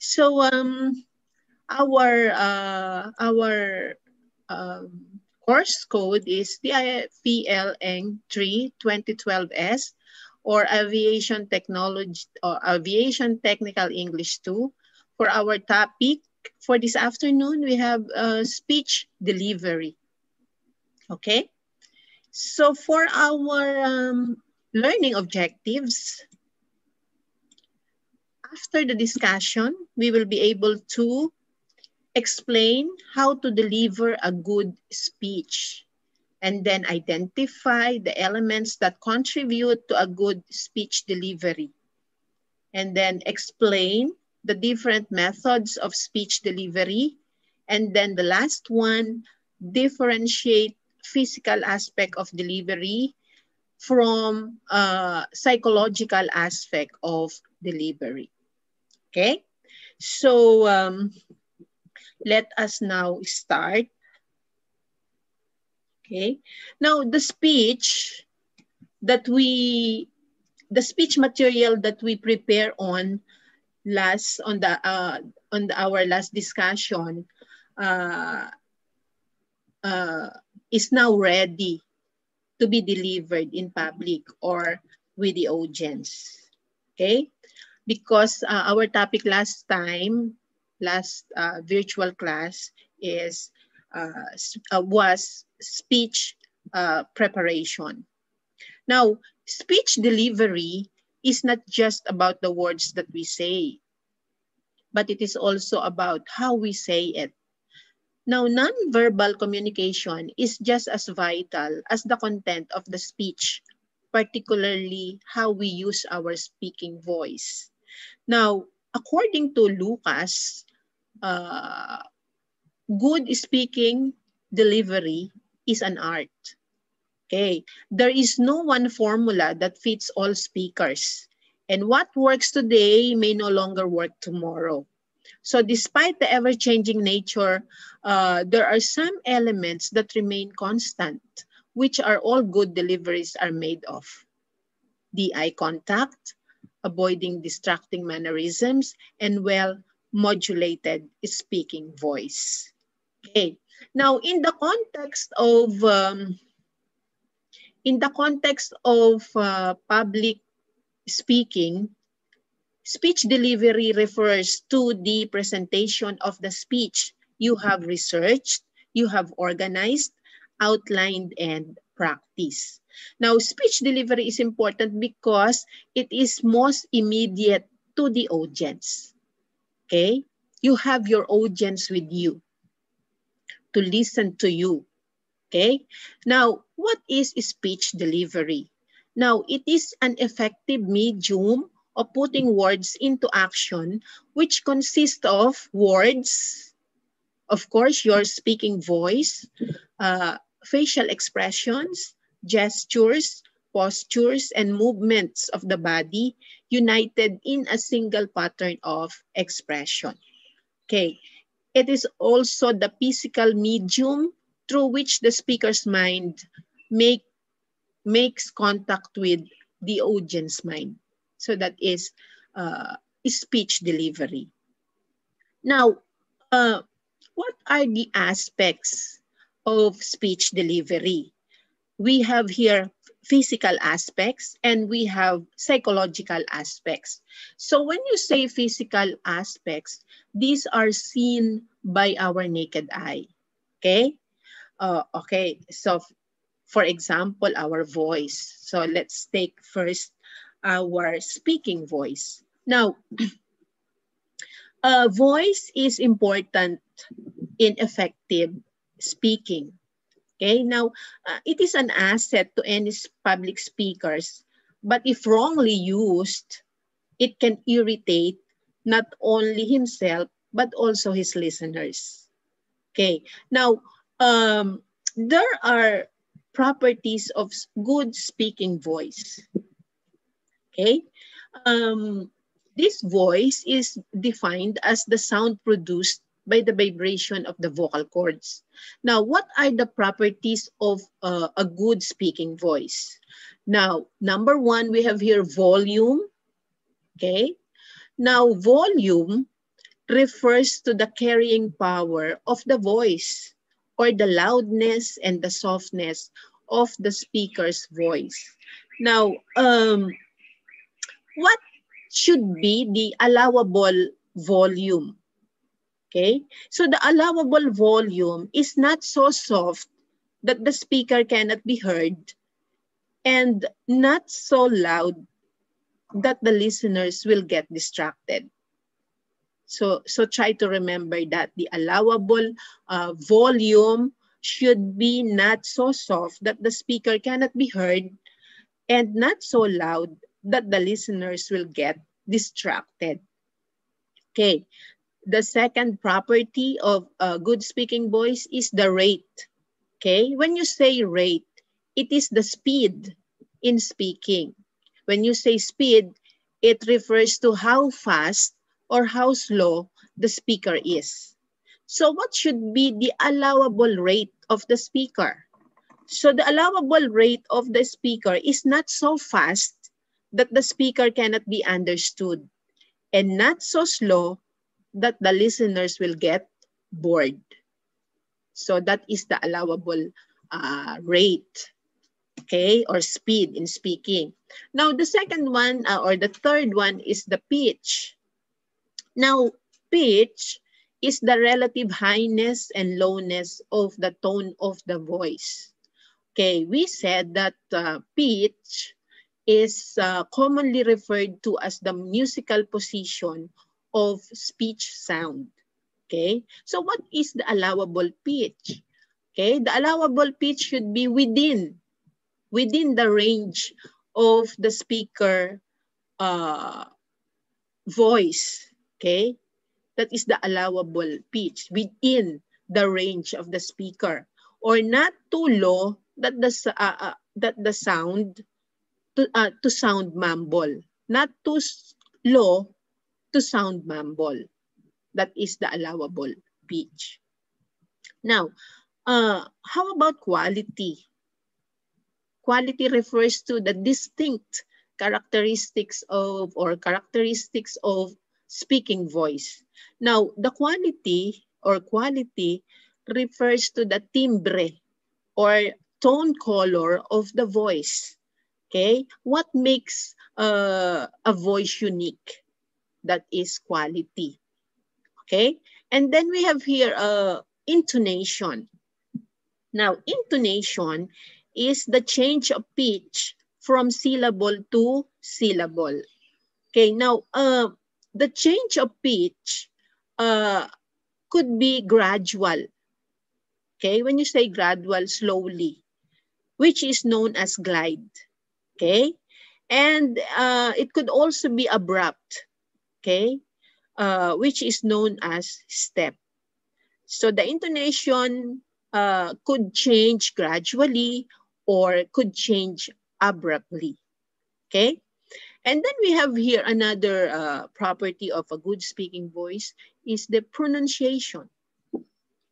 So um, our uh, our um, course code is DIFLN 3 2012S or Aviation Technology or Aviation Technical English 2. For our topic for this afternoon, we have uh, speech delivery. Okay, so for our um, learning objectives, after the discussion, we will be able to explain how to deliver a good speech and then identify the elements that contribute to a good speech delivery. And then explain the different methods of speech delivery. And then the last one, differentiate physical aspect of delivery from uh, psychological aspect of delivery. Okay, so um, let us now start. Okay, now the speech that we, the speech material that we prepare on last, on the, uh, on the, our last discussion uh, uh, is now ready to be delivered in public or with the audience. Okay, because uh, our topic last time, last uh, virtual class is uh, uh was speech uh, preparation. Now, speech delivery is not just about the words that we say, but it is also about how we say it. Now, non-verbal communication is just as vital as the content of the speech, particularly how we use our speaking voice. Now, according to Lucas, uh, good speaking delivery is an art. Okay, there is no one formula that fits all speakers. And what works today may no longer work tomorrow. So despite the ever-changing nature, uh, there are some elements that remain constant, which are all good deliveries are made of. The eye contact, avoiding distracting mannerisms, and well-modulated speaking voice. Okay, now in the context of um, in the context of uh, public speaking, speech delivery refers to the presentation of the speech you have researched, you have organized, outlined, and practiced. Now, speech delivery is important because it is most immediate to the audience. Okay? You have your audience with you to listen to you. Okay? Now, what is speech delivery? Now, it is an effective medium of putting words into action, which consists of words, of course, your speaking voice, uh, facial expressions, gestures, postures, and movements of the body united in a single pattern of expression. Okay, it is also the physical medium through which the speaker's mind make, makes contact with the audience mind. So that is uh, speech delivery. Now, uh, what are the aspects of speech delivery? We have here physical aspects and we have psychological aspects. So when you say physical aspects, these are seen by our naked eye, okay? Uh, okay, so for example, our voice. So let's take first our speaking voice. Now, a voice is important in effective speaking. Okay, now uh, it is an asset to any public speakers, but if wrongly used, it can irritate not only himself, but also his listeners. Okay, now um, there are properties of good speaking voice. Okay, um, this voice is defined as the sound produced by the vibration of the vocal cords. Now, what are the properties of uh, a good speaking voice? Now, number one, we have here volume, okay? Now, volume refers to the carrying power of the voice or the loudness and the softness of the speaker's voice. Now, um, what should be the allowable volume? Okay, so the allowable volume is not so soft that the speaker cannot be heard and not so loud that the listeners will get distracted. So, so try to remember that the allowable uh, volume should be not so soft that the speaker cannot be heard and not so loud that the listeners will get distracted. Okay, the second property of a good speaking voice is the rate. Okay, when you say rate, it is the speed in speaking. When you say speed, it refers to how fast or how slow the speaker is. So what should be the allowable rate of the speaker? So the allowable rate of the speaker is not so fast that the speaker cannot be understood and not so slow that the listeners will get bored. So that is the allowable uh, rate, okay, or speed in speaking. Now, the second one, uh, or the third one is the pitch. Now, pitch is the relative highness and lowness of the tone of the voice. Okay, we said that uh, pitch is uh, commonly referred to as the musical position of speech sound. Okay, so what is the allowable pitch? Okay, the allowable pitch should be within, within the range of the speaker uh, voice. Okay, that is the allowable pitch within the range of the speaker or not too low that the uh, uh, that the sound to uh, to sound mumble not too low to sound mumble. That is the allowable pitch. Now, uh, how about quality? Quality refers to the distinct characteristics of or characteristics of speaking voice. Now, the quality or quality refers to the timbre or tone color of the voice. Okay, what makes uh, a voice unique? That is quality. Okay, and then we have here uh, intonation. Now, intonation is the change of pitch from syllable to syllable. Okay, now uh, the change of pitch uh, could be gradual. Okay, when you say gradual, slowly, which is known as glide. Okay, and uh, it could also be abrupt okay, uh, which is known as step. So the intonation uh, could change gradually or could change abruptly, okay? And then we have here another uh, property of a good speaking voice is the pronunciation,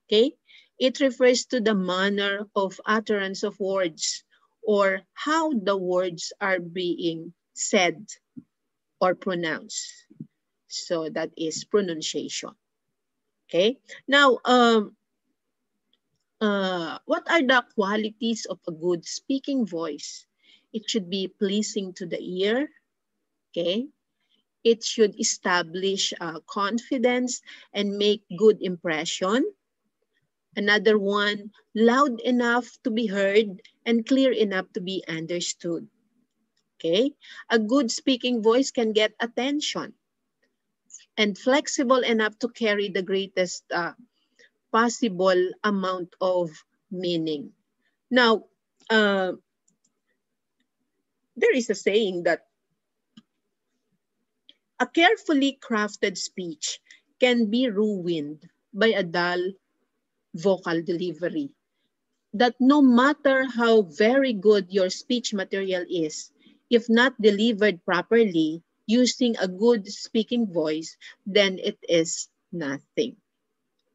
okay? It refers to the manner of utterance of words or how the words are being said or pronounced. So that is pronunciation. Okay. Now, um, uh, what are the qualities of a good speaking voice? It should be pleasing to the ear. Okay. It should establish uh, confidence and make good impression. Another one, loud enough to be heard and clear enough to be understood. Okay. A good speaking voice can get attention and flexible enough to carry the greatest uh, possible amount of meaning. Now, uh, there is a saying that a carefully crafted speech can be ruined by a dull vocal delivery. That no matter how very good your speech material is, if not delivered properly, using a good speaking voice, then it is nothing.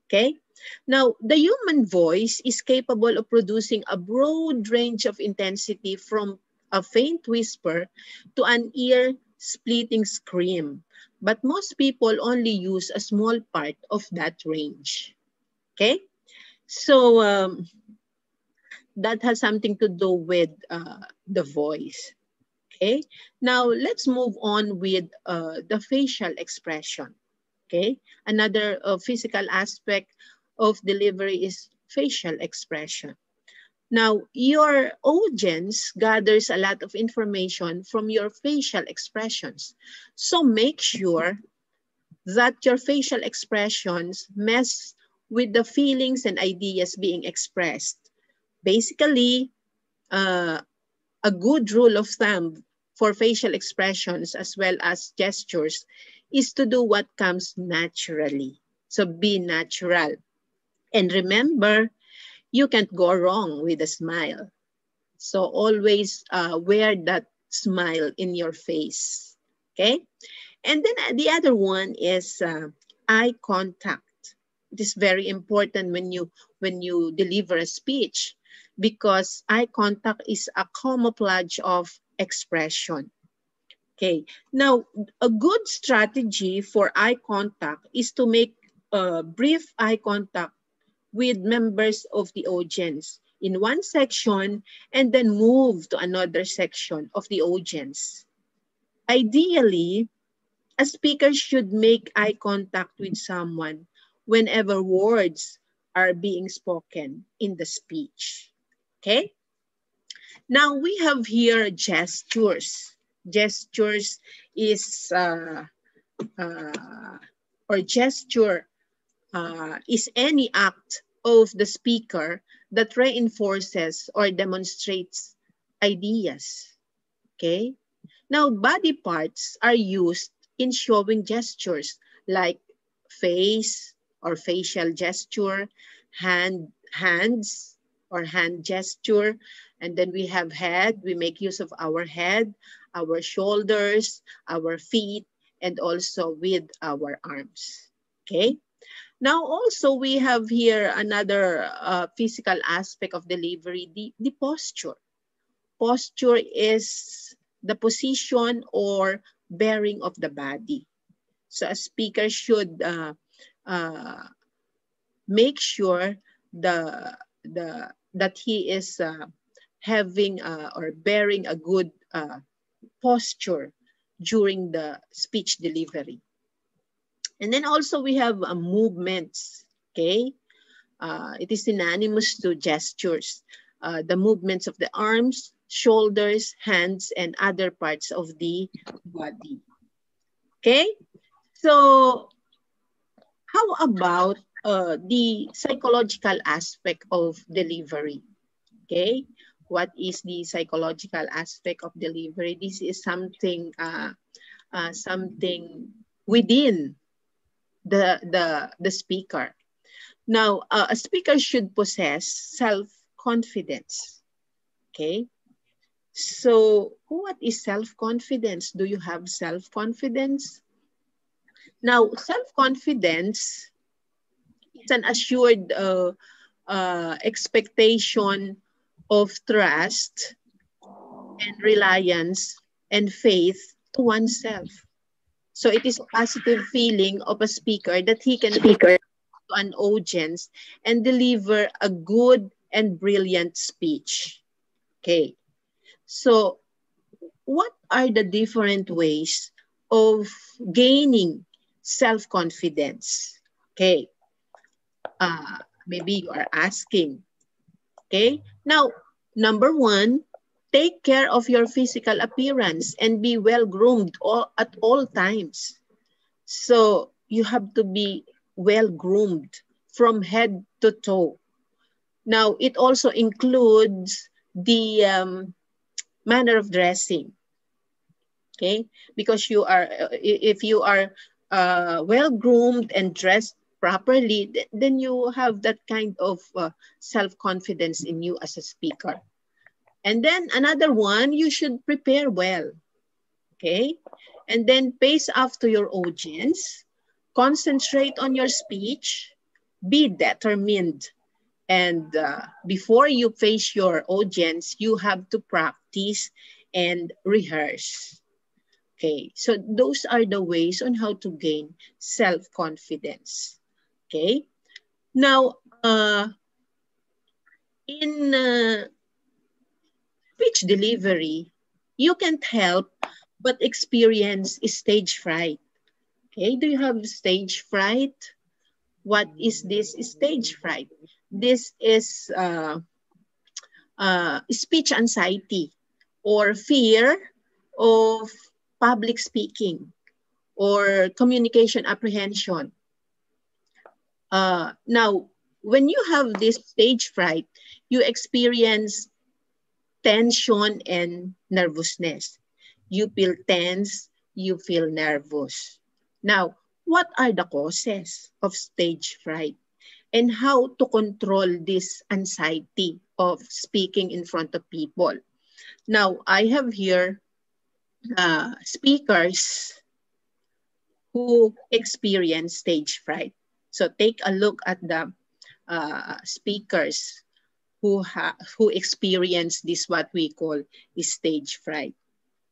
Okay? Now, the human voice is capable of producing a broad range of intensity from a faint whisper to an ear-splitting scream. but most people only use a small part of that range. Okay, so um, that has something to do with uh, the voice. Okay, now let's move on with uh, the facial expression. Okay, another uh, physical aspect of delivery is facial expression. Now, your audience gathers a lot of information from your facial expressions. So make sure that your facial expressions mess with the feelings and ideas being expressed. Basically, uh, a good rule of thumb for facial expressions as well as gestures is to do what comes naturally. So be natural. And remember, you can't go wrong with a smile. So always uh, wear that smile in your face, okay? And then the other one is uh, eye contact. It is very important when you, when you deliver a speech because eye contact is a camouflage of expression. Okay, now a good strategy for eye contact is to make a brief eye contact with members of the audience in one section and then move to another section of the audience. Ideally, a speaker should make eye contact with someone whenever words are being spoken in the speech. Okay? Now we have here gestures. Gestures is, uh, uh, or gesture uh, is any act of the speaker that reinforces or demonstrates ideas. Okay? Now, body parts are used in showing gestures like face or facial gesture, hand, hands or hand gesture, and then we have head. We make use of our head, our shoulders, our feet, and also with our arms. Okay? Now also we have here another uh, physical aspect of delivery, the, the posture. Posture is the position or bearing of the body. So a speaker should uh, uh, make sure the, the, that he is uh, having uh, or bearing a good uh, posture during the speech delivery. And then also we have uh, movements, okay? Uh, it is synonymous to gestures. Uh, the movements of the arms, shoulders, hands, and other parts of the body. Okay? So how about uh, the psychological aspect of delivery? Okay? What is the psychological aspect of delivery? This is something, uh, uh, something within the, the, the speaker. Now, uh, a speaker should possess self-confidence, okay? So what is self-confidence? Do you have self-confidence? Now, self-confidence is an assured uh, uh, expectation of trust and reliance and faith to oneself. So it is a positive feeling of a speaker that he can speak to an audience and deliver a good and brilliant speech. Okay. So what are the different ways of gaining self-confidence? Okay. Uh, maybe you are asking. Okay. Now, number one, Take care of your physical appearance and be well groomed all, at all times. So you have to be well groomed from head to toe. Now, it also includes the um, manner of dressing. Okay, because you are, if you are uh, well groomed and dressed properly, then you have that kind of uh, self confidence in you as a speaker. And then another one, you should prepare well, okay? And then pace after your audience, concentrate on your speech, be determined. And uh, before you face your audience, you have to practice and rehearse. Okay, so those are the ways on how to gain self-confidence. Okay, now uh, in uh, speech delivery, you can't help but experience stage fright. Okay, do you have stage fright? What is this stage fright? This is uh, uh, speech anxiety or fear of public speaking or communication apprehension. Uh, now, when you have this stage fright, you experience tension and nervousness. You feel tense, you feel nervous. Now, what are the causes of stage fright? And how to control this anxiety of speaking in front of people? Now, I have here uh, speakers who experience stage fright. So take a look at the uh, speakers who ha who experience this what we call stage fright.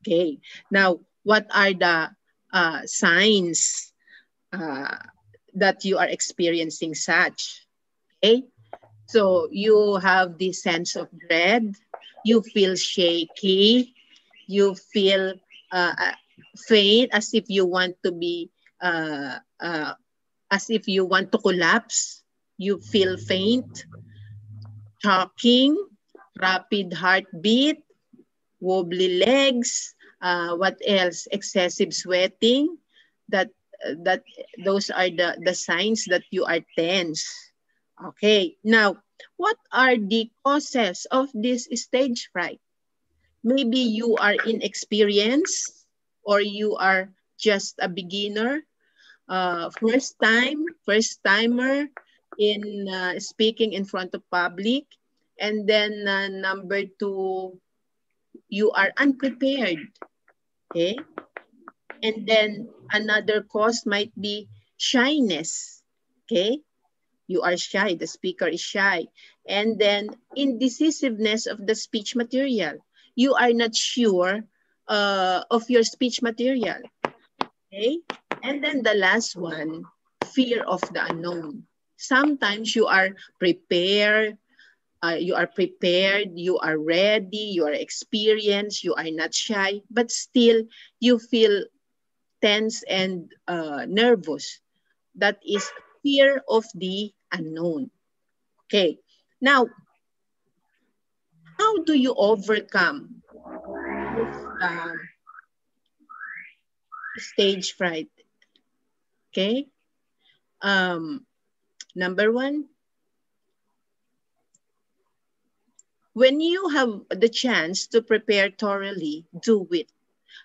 Okay. Now, what are the uh, signs uh, that you are experiencing such? Okay. So you have this sense of dread. You feel shaky. You feel uh, uh faint as if you want to be, uh, uh, as if you want to collapse. You feel faint talking, rapid heartbeat, wobbly legs, uh, what else? Excessive sweating. That that those are the the signs that you are tense. Okay. Now, what are the causes of this stage fright? Maybe you are inexperienced or you are just a beginner, uh, first time, first timer, in uh, speaking in front of public. And then uh, number two, you are unprepared. Okay. And then another cause might be shyness. Okay. You are shy, the speaker is shy. And then indecisiveness of the speech material. You are not sure uh, of your speech material. Okay. And then the last one, fear of the unknown sometimes you are prepared, uh, you are prepared, you are ready, you are experienced, you are not shy, but still you feel tense and uh, nervous. That is fear of the unknown. Okay, now, how do you overcome this uh, stage fright? Okay, um, Number one, when you have the chance to prepare thoroughly, do it.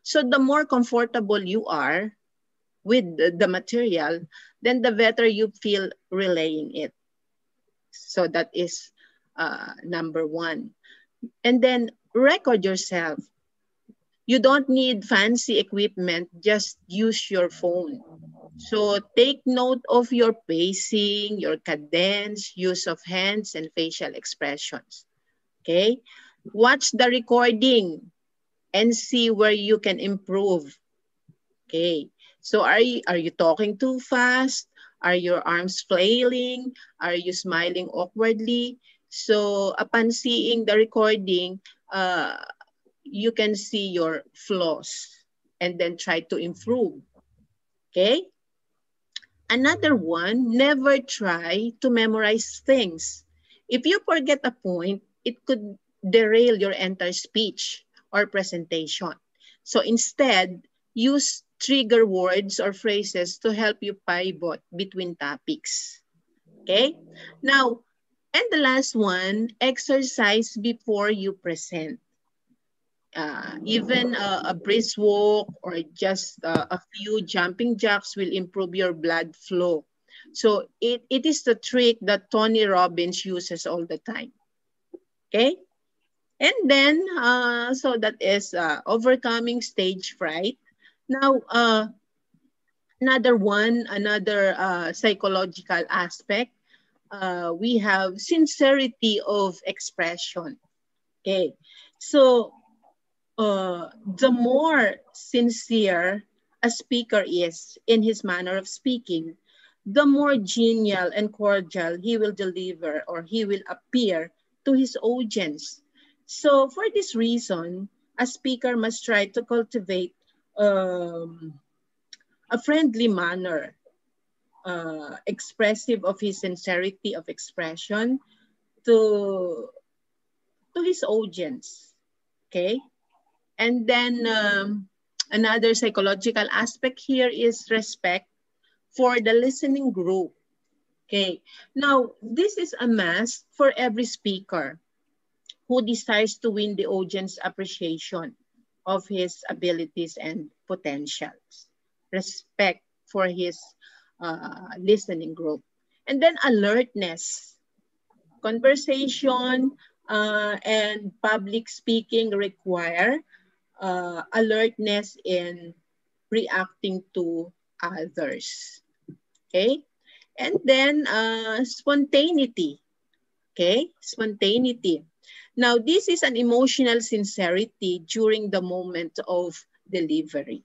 So the more comfortable you are with the material, then the better you feel relaying it. So that is uh, number one. And then record yourself. You don't need fancy equipment, just use your phone. So take note of your pacing, your cadence, use of hands, and facial expressions. Okay? Watch the recording and see where you can improve. Okay. So are you, are you talking too fast? Are your arms flailing? Are you smiling awkwardly? So upon seeing the recording, uh, you can see your flaws and then try to improve. Okay? Another one, never try to memorize things. If you forget a point, it could derail your entire speech or presentation. So instead, use trigger words or phrases to help you pivot between topics. Okay? Now, and the last one, exercise before you present uh, even a, a brisk walk or just uh, a few jumping jacks will improve your blood flow. So it, it is the trick that Tony Robbins uses all the time. Okay? And then, uh, so that is uh, overcoming stage fright. Now, uh, another one, another uh, psychological aspect, we have sincerity of expression. Okay, so uh, the more sincere a speaker is in his manner of speaking, the more genial and cordial he will deliver or he will appear to his audience. So for this reason, a speaker must try to cultivate um, a friendly manner, uh, expressive of his sincerity of expression to, to his audience, okay? And then um, another psychological aspect here is respect for the listening group. Okay, now this is a must for every speaker who desires to win the audience appreciation of his abilities and potentials. Respect for his uh, listening group. And then alertness. Conversation uh, and public speaking require uh, alertness in reacting to others. Okay? And then uh, spontaneity. Okay? Spontaneity. Now, this is an emotional sincerity during the moment of delivery.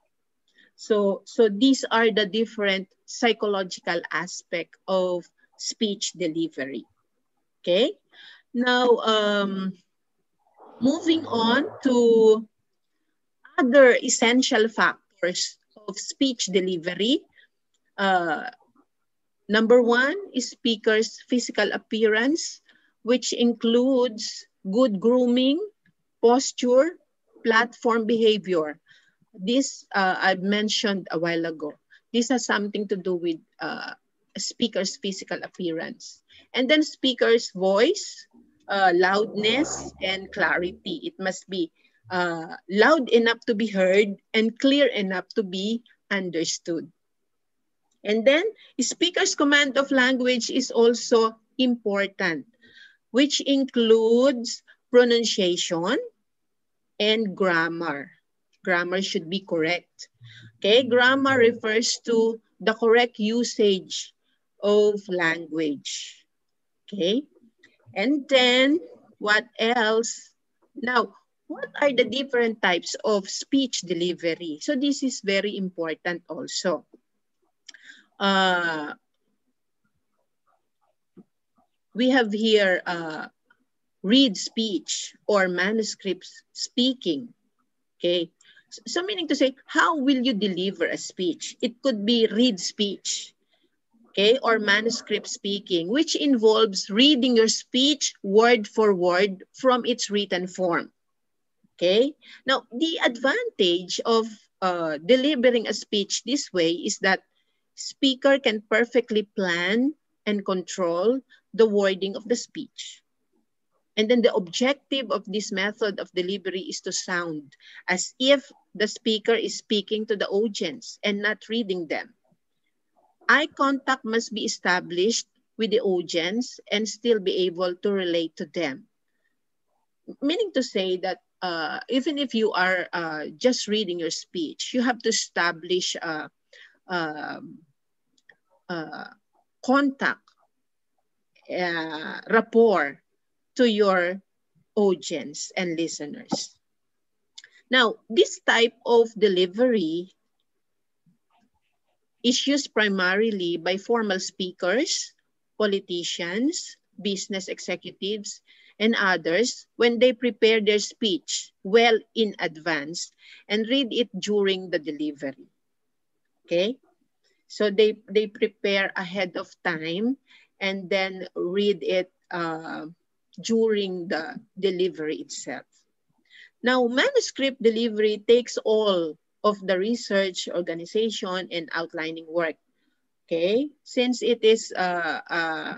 So, so these are the different psychological aspect of speech delivery. Okay? Now, um, moving on to other essential factors of speech delivery. Uh, number one is speaker's physical appearance, which includes good grooming, posture, platform behavior. This uh, I mentioned a while ago. This has something to do with uh, speaker's physical appearance. And then speaker's voice, uh, loudness, and clarity. It must be uh, loud enough to be heard and clear enough to be understood. And then speaker's command of language is also important, which includes pronunciation and grammar. Grammar should be correct. Okay, grammar refers to the correct usage of language. Okay, and then what else? Now, what are the different types of speech delivery? So this is very important also. Uh, we have here uh, read speech or manuscript speaking. Okay, so meaning to say, how will you deliver a speech? It could be read speech, okay, or manuscript speaking, which involves reading your speech word for word from its written form. Okay. Now, the advantage of uh, delivering a speech this way is that speaker can perfectly plan and control the wording of the speech. And then the objective of this method of delivery is to sound as if the speaker is speaking to the audience and not reading them. Eye contact must be established with the audience and still be able to relate to them. Meaning to say that uh, even if you are uh, just reading your speech, you have to establish a, a, a contact, a rapport to your audience and listeners. Now, this type of delivery is used primarily by formal speakers, politicians, business executives, and others when they prepare their speech well in advance and read it during the delivery. Okay? So they, they prepare ahead of time and then read it uh, during the delivery itself. Now, manuscript delivery takes all of the research, organization, and outlining work. Okay, since it is uh, uh,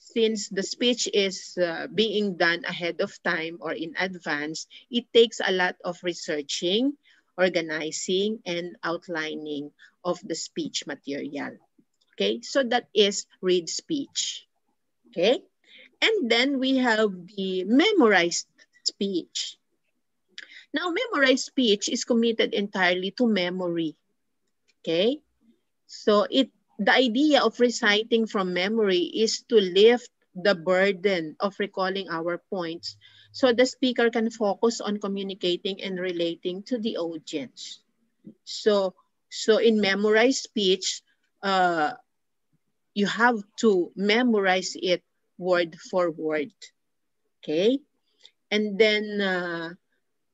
since the speech is uh, being done ahead of time or in advance, it takes a lot of researching, organizing, and outlining of the speech material. Okay, so that is read speech. Okay, and then we have the memorized speech. Now, memorized speech is committed entirely to memory. Okay, so it the idea of reciting from memory is to lift the burden of recalling our points so the speaker can focus on communicating and relating to the audience. So, so in memorized speech, uh, you have to memorize it word for word, okay? And then uh,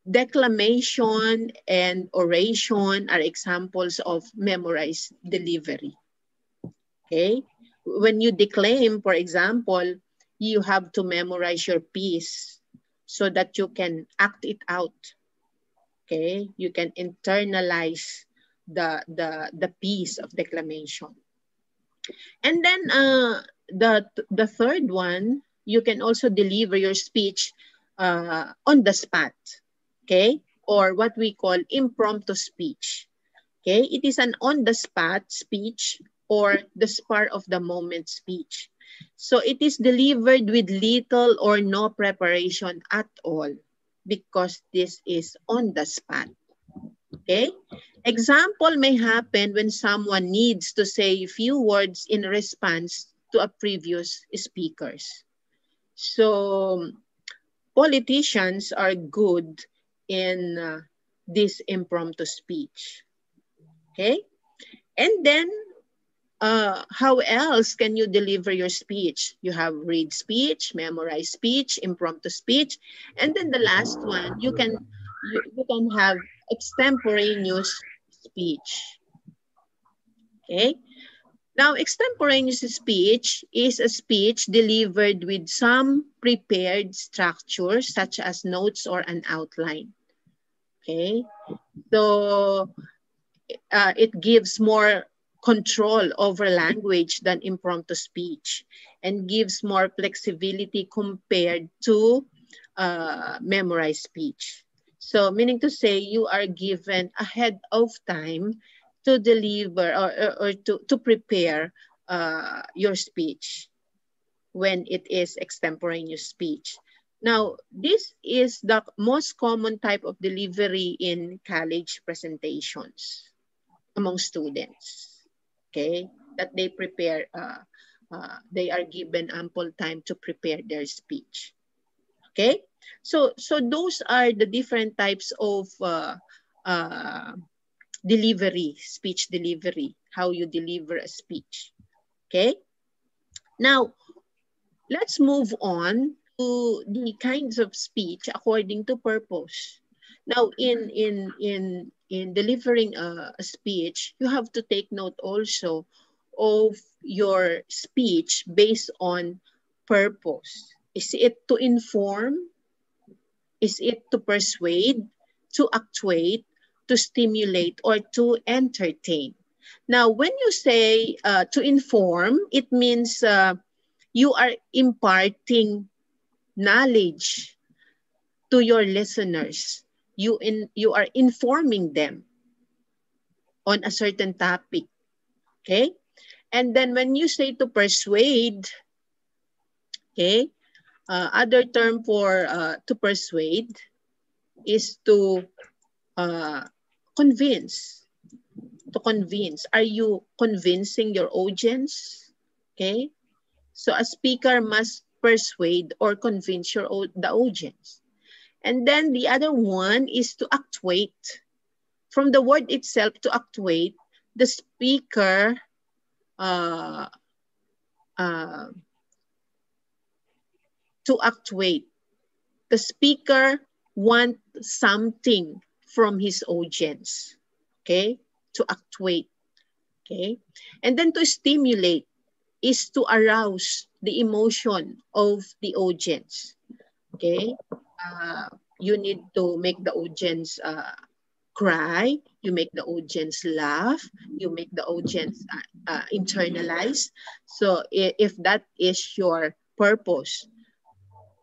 declamation and oration are examples of memorized delivery, okay? When you declaim, for example, you have to memorize your piece so that you can act it out. Okay, you can internalize the the the piece of declamation. And then uh, the the third one, you can also deliver your speech uh, on the spot. Okay, or what we call impromptu speech. Okay, it is an on the spot speech or the spur of the moment speech. So it is delivered with little or no preparation at all because this is on the spot. Okay? Example may happen when someone needs to say a few words in response to a previous speakers. So politicians are good in uh, this impromptu speech. Okay? And then uh, how else can you deliver your speech? You have read speech, memorize speech, impromptu speech, and then the last one, you can you, you can have extemporaneous speech. Okay. Now, extemporaneous speech is a speech delivered with some prepared structure, such as notes or an outline. Okay. So uh, it gives more control over language than impromptu speech and gives more flexibility compared to uh, memorized speech. So meaning to say you are given ahead of time to deliver or, or, or to, to prepare uh, your speech when it is extemporaneous speech. Now, this is the most common type of delivery in college presentations among students okay, that they prepare, uh, uh, they are given ample time to prepare their speech. Okay, so so those are the different types of uh, uh, delivery, speech delivery, how you deliver a speech. Okay, now let's move on to the kinds of speech according to purpose. Now, in in in in delivering a, a speech, you have to take note also of your speech based on purpose. Is it to inform? Is it to persuade, to actuate, to stimulate, or to entertain? Now, when you say uh, to inform, it means uh, you are imparting knowledge to your listeners you in you are informing them on a certain topic okay? And then when you say to persuade okay uh, other term for uh, to persuade is to uh, convince to convince. Are you convincing your audience okay? So a speaker must persuade or convince your the audience and then the other one is to actuate. From the word itself, to actuate, the speaker uh, uh, to actuate. The speaker wants something from his audience, okay? To actuate, okay? And then to stimulate is to arouse the emotion of the audience, okay? Uh, you need to make the audience uh, cry, you make the audience laugh, you make the audience uh, uh, internalize. So if that is your purpose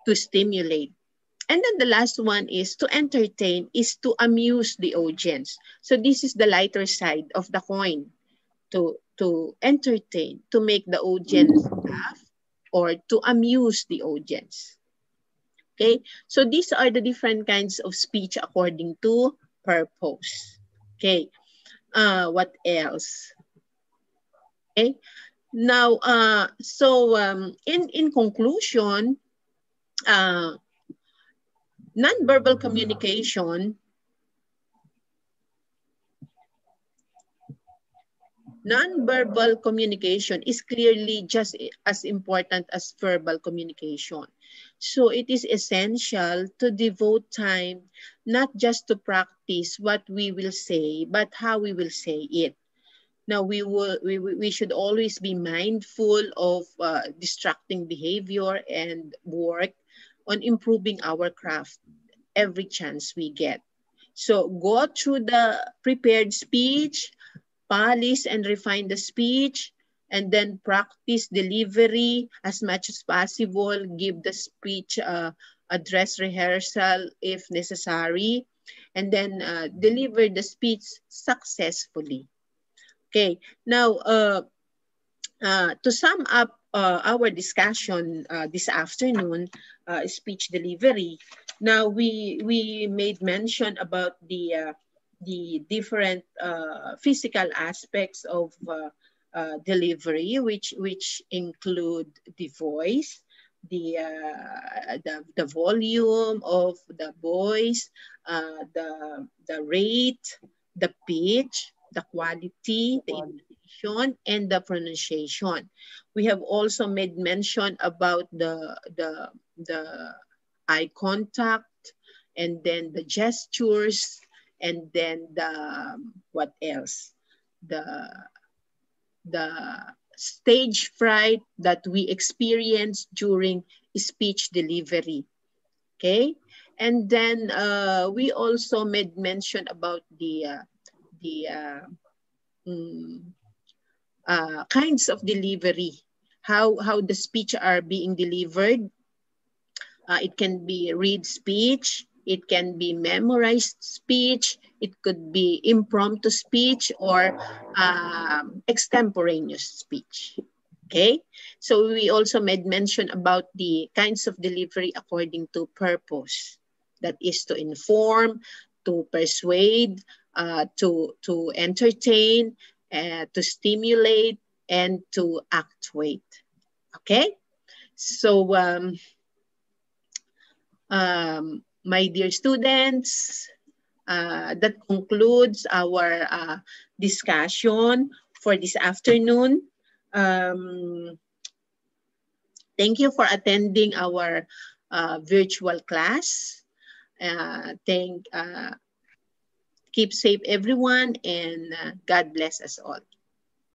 to stimulate. And then the last one is to entertain, is to amuse the audience. So this is the lighter side of the coin, to, to entertain, to make the audience laugh or to amuse the audience. Okay, so these are the different kinds of speech according to purpose. Okay, uh, what else? Okay, now, uh, so um, in, in conclusion, uh, nonverbal communication nonverbal communication is clearly just as important as verbal communication. So it is essential to devote time not just to practice what we will say, but how we will say it. Now we will we, we should always be mindful of uh, distracting behavior and work on improving our craft every chance we get. So go through the prepared speech, polish and refine the speech, and then practice delivery as much as possible. Give the speech uh, address rehearsal if necessary, and then uh, deliver the speech successfully. Okay, now uh, uh, to sum up uh, our discussion uh, this afternoon, uh, speech delivery. Now we we made mention about the the different physical aspects of uh, delivery, which which include the voice, the uh, the, the volume of the voice, uh, the the rate, the pitch, the quality, the intonation, and the pronunciation. We have also made mention about the the the eye contact, and then the gestures, and then the what else the the stage fright that we experience during speech delivery. Okay? And then uh, we also made mention about the uh, the uh, mm, uh, kinds of delivery. How how the speech are being delivered. Uh, it can be read speech it can be memorized speech. It could be impromptu speech or um, extemporaneous speech. Okay, so we also made mention about the kinds of delivery according to purpose. That is to inform, to persuade, uh, to, to entertain, uh, to stimulate, and to actuate. Okay, so um, um, my dear students, uh, that concludes our uh, discussion for this afternoon. Um, thank you for attending our uh, virtual class. Uh, thank, uh, keep safe everyone and uh, God bless us all.